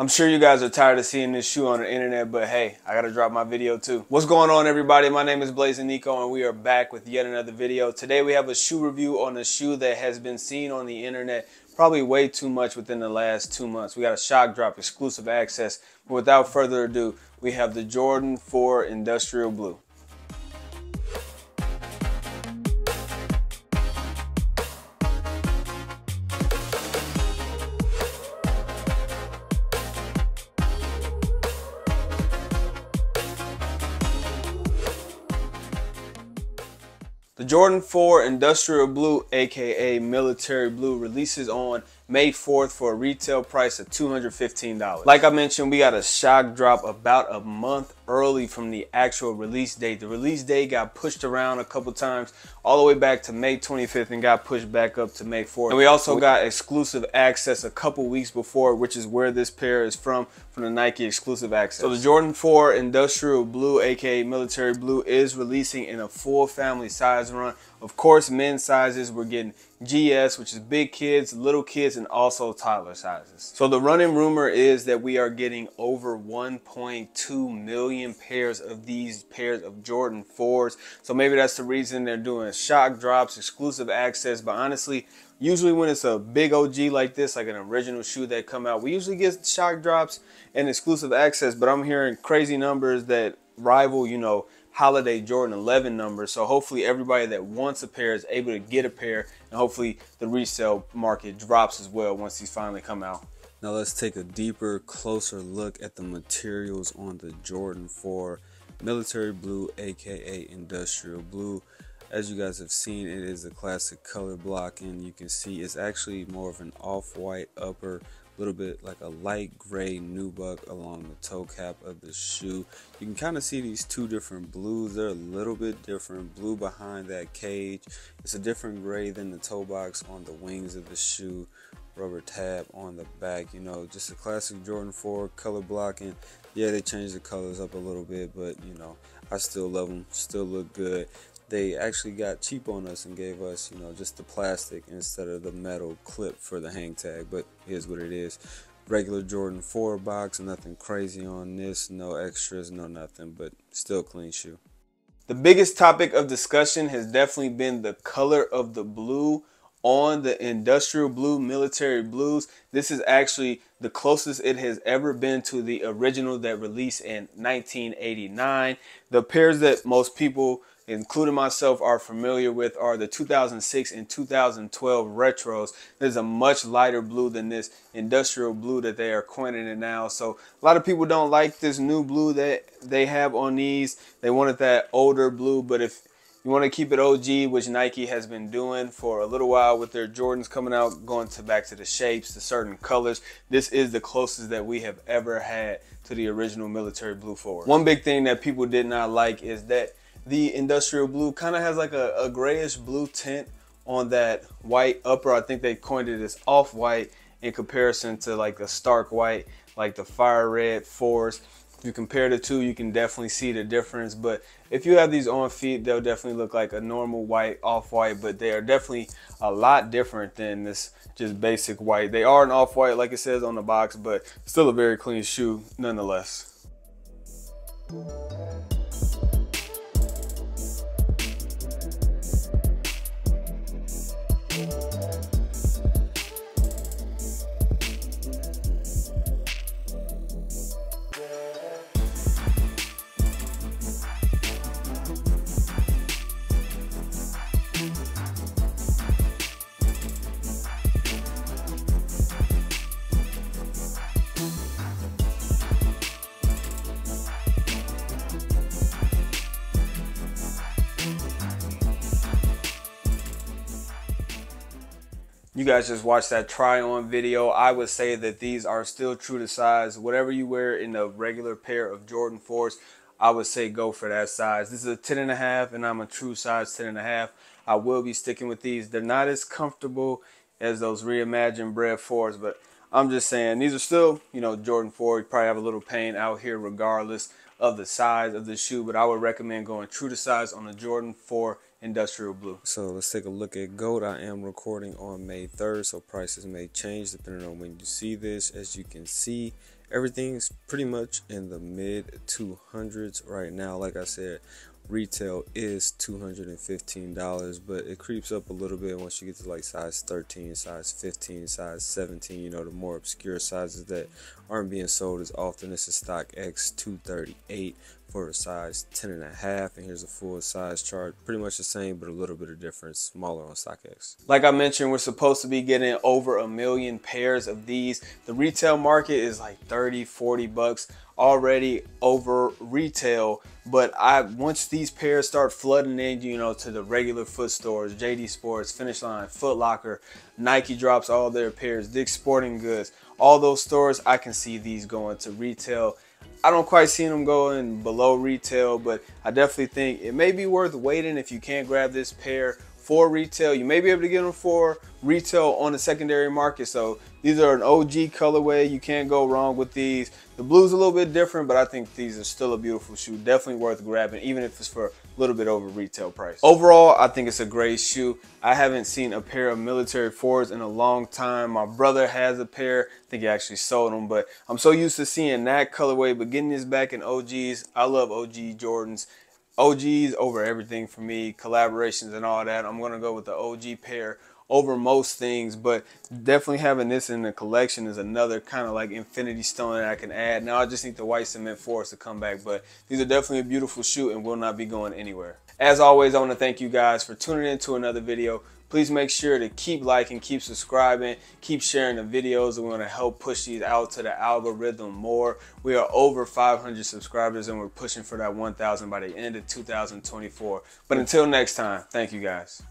I'm sure you guys are tired of seeing this shoe on the internet, but hey, I gotta drop my video too. What's going on everybody? My name is BlvzingNieko and we are back with yet another video. Today we have a shoe review on a shoe that has been seen on the internet probably way too much within the last two months. We got a shock drop exclusive access. But without further ado, we have the Jordan 4 Industrial Blue. Jordan 4 Industrial Blue, aka Military Blue, releases on May 4th for a retail price of $215. Like I mentioned, we got a shock drop about a month early from the actual release date. The release date got pushed around a couple times all the way back to May 25th and got pushed back up to May 4th. And we also got exclusive access a couple weeks before, which is where this pair is from, from the Nike exclusive access. So the Jordan 4 Industrial Blue, aka Military Blue, is releasing in a full family size run. Of course, men's sizes, we're getting GS, which is big kids, little kids, and also toddler sizes. So the running rumor is that we are getting over 1.2 million pairs of these pairs of Jordan 4s. So maybe that's the reason they're doing shock drops, exclusive access. But honestly, usually when it's a big OG like this, like an original shoe that come out, we usually get shock drops and exclusive access. But I'm hearing crazy numbers that rival, you know, holiday Jordan 11 number. So hopefully everybody that wants a pair is able to get a pair and hopefully the resale market drops as well once these finally come out. Now let's take a deeper, closer look at the materials on the Jordan 4 Military Blue, aka Industrial Blue. As you guys have seen, it is a classic color block and you can see it's actually more of an off-white upper a little bit like a light gray nubuck along the toe cap of the shoe. You can kind of see these two different blues. They're a little bit different. Blue behind that cage. It's a different gray than the toe box on the wings of the shoe. Rubber tab on the back. You know, just a classic Jordan 4 color blocking. Yeah, they changed the colors up a little bit, but you know, I still love them. Still look good they actually got cheap on us and gave us, you know, just the plastic instead of the metal clip for the hang tag. But here's what it is. Regular Jordan 4 box, nothing crazy on this, no extras, no nothing, but still clean shoe. The biggest topic of discussion has definitely been the color of the blue on the industrial blue military blues this is actually the closest it has ever been to the original that released in 1989 the pairs that most people including myself, are familiar with are the 2006 and 2012 retros. There's a much lighter blue than this industrial blue that they are coining it now. So a lot of people don't like this new blue that they have on these. They wanted that older blue, but if you want to keep it OG, which Nike has been doing for a little while with their Jordans coming out, going to back to the shapes, to certain colors. This is the closest that we have ever had to the original military blue forward. One big thing that people did not like is that the industrial blue kind of has like a, a grayish blue tint on that white upper. I think they coined it as off-white in comparison to like a stark white, like the fire red force. If you compare the two, you can definitely see the difference. But if you have these on feet, they'll definitely look like a normal white, off-white, but they are definitely a lot different than this just basic white. They are an off-white, like it says on the box, but still a very clean shoe nonetheless. You guys just watched that try on video. I would say that these are still true to size. Whatever you wear in a regular pair of Jordan 4s, I would say go for that size. This is a 10 and a half and I'm a true size 10 and a half. I will be sticking with these. They're not as comfortable as those reimagined Bred 4s, but I'm just saying these are still, you know, Jordan 4. You probably have a little pain out here regardless of the size of the shoe, but I would recommend going true to size on the Jordan 4 industrial blue. So let's take a look at GOAT. I am recording on May 3rd, so prices may change depending on when you see this. As you can see, everything's pretty much in the mid 200s right now. Like I said, retail is $215 but it creeps up a little bit once you get to like size 13 size 15 size 17 you know the more obscure sizes that aren't being sold as often it's a stock x 238 for a size 10 and a half and here's a full size chart pretty much the same but a little bit of difference smaller on StockX. Like I mentioned we're supposed to be getting over a million pairs of these. The retail market is like 30 40 bucks already over retail but I once these pairs start flooding in you know to the regular foot stores JD Sports Finish Line Foot Locker Nike drops all their pairs Dick's Sporting Goods all those stores I can see these going to retail. I don't quite see them going below retail, but I definitely think it may be worth waiting if you can't grab this pair for retail. You may be able to get them for retail on the secondary market. So these are an OG colorway. You can't go wrong with these. The blue's a little bit different, but I think these are still a beautiful shoe. Definitely worth grabbing, even if it's for a little bit over retail price. Overall, I think it's a great shoe. I haven't seen a pair of military fours in a long time. My brother has a pair. I think he actually sold them, but I'm so used to seeing that colorway. But getting this back in OGs, I love OG Jordans. OGs over everything for me, collaborations and all that. I'm going to go with the OG pair over most things, but definitely having this in the collection is another kind of like infinity stone that I can add. Now I just need the white cement force to come back, but these are definitely a beautiful shoe and will not be going anywhere. As always, I want to thank you guys for tuning in to another video. Please make sure to keep liking, keep subscribing, keep sharing the videos. We want to help push these out to the algorithm more. We are over 500 subscribers and we're pushing for that 1,000 by the end of 2024. But until next time, thank you guys.